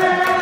Amen.